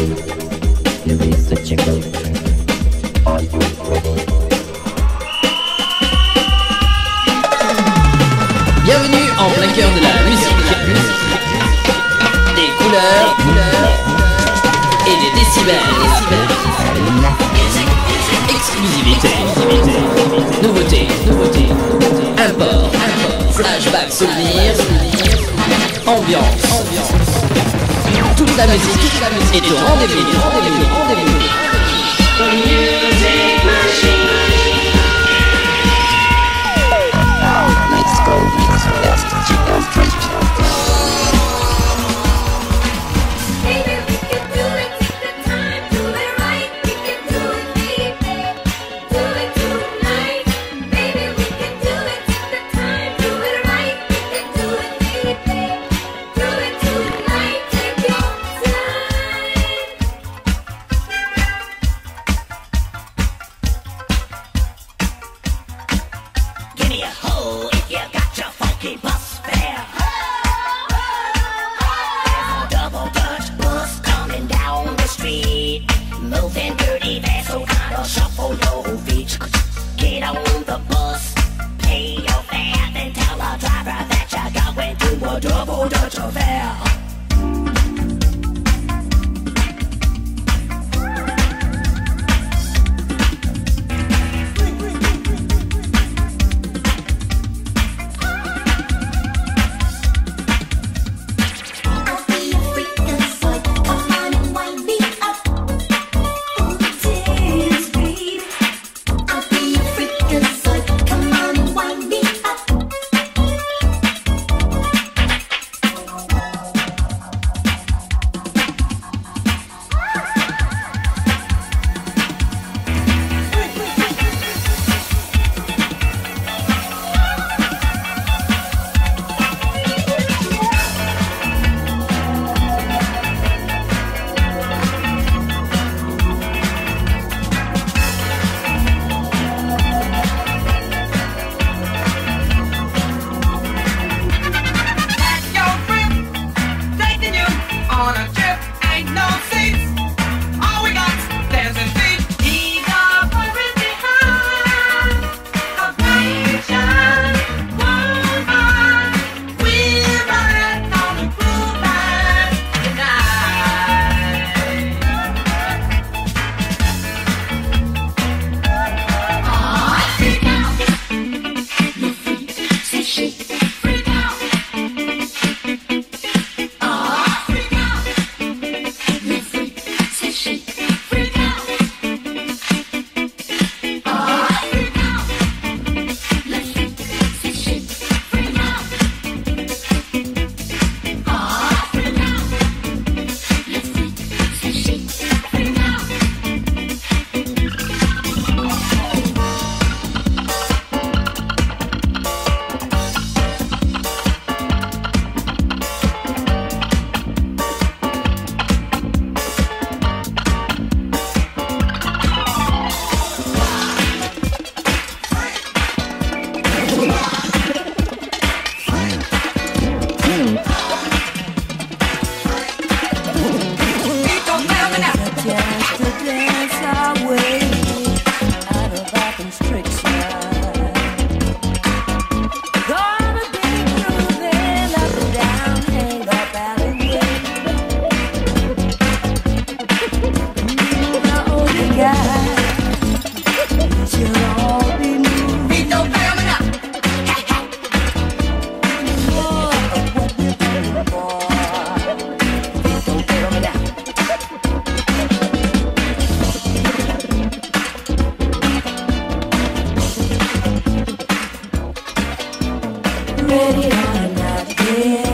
Bienvenue en plein cœur de la musique. Des couleurs et des décibels. Exclusivité. Nouveauté. Import. Flashback souvenir. Ambiance. La musique est au rendez-vous. shuffle ready, I'm not there.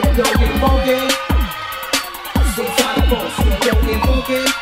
Studio Boogie. Some cypher, Studio Boogie.